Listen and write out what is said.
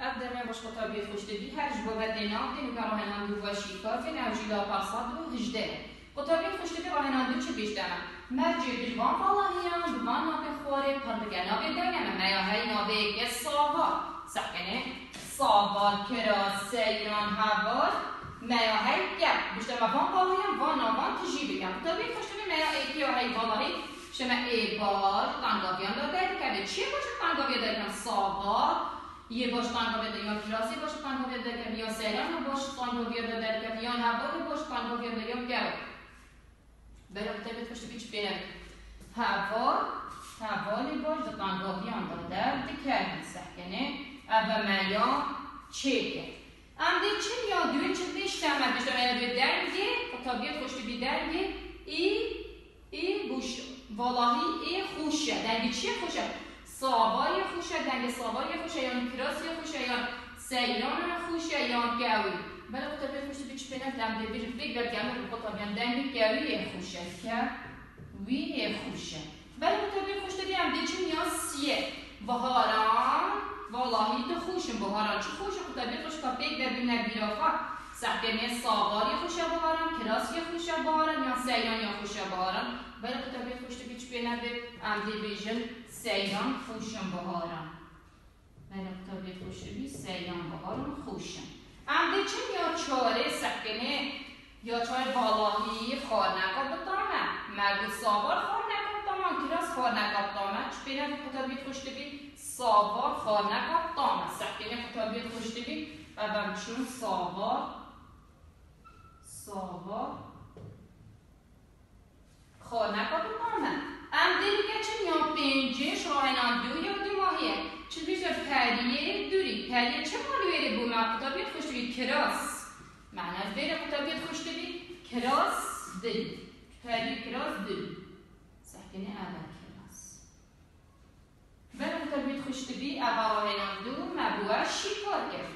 أبدا باش خطابية خوش تبي هرج بابا دينا دين وكان راهي ناندو واشي كافي ناوجي لا بارصاد وهجدان خطابية خوش تبي راهي ناندو چه بيش دانا مرجع بالبان والله هي بالبان نابي خواري پردگا نابي دانا ما يا هاي که صابا سکنه صابا کراس سیران هوار ما يا هاي گپ بیشتر ما وان والله وان وان تجي بگم خطابية خوش تبي ما يا ايكي يا هاي والله شما ای بار قنگاویان داده کرده چیه باشه قنگاویان داده صابا باش قنگاوی داده یا کلاسی باش قنگاوی داده یا سیران باش قنگاوی داده یا نبات باش قنگاوی داده یا گرو. برای کتابت خوشت بیچ بینم هوا هوالی باش دا قنگاویان داده کرد سکنه اول میا چه ام دی چه یا دوی چه دیش تمام بیشتر من دوی درگی کتابیت خوشت بی درگی ای ای بوش والله ای خوشه. درگی چیه خوشه؟ ساوای خوشه دنگ ساوای خوشه یا کراسی خوشه یا سیران خوشه یا گوی. بله خطابی خوشه بیچ بینه دم دی بیر فکر کنم رو خطابیان دنگ گوی خوشه که وی خوشه بله خطابی خوشه دی هم دی چون یا سیه بهاران. والله تو خوشم. بهاران چه سحکمی ساواری بهاران کراسی خوشه بهاران یا یا بهاران بله خطابی خوشه بیچ بینه ام دی بیجن سیان خوشم بهارم. برای کتابی خوشبی سیان بهارم خوشم. امده چه یا چاره سکنه یا چاره بالاهی خار نقاب دامه مگو ساوار خار نقاب دامه کلاس خار نقاب دامه چه بیرم کتابی خوشبی ساوار نقاب دامه سکنه کتابی خوشبی و ساوار ساوار پریه دوری. پریه چه مالویره بوم اقتابیت خوش دوید کراس. معنی از بیر اقتابیت خوش کراس دل پریه کراس دل سکنه اول کراس. بر اقتابیت خوش دوید آهنان دو مبوه شیکار کرد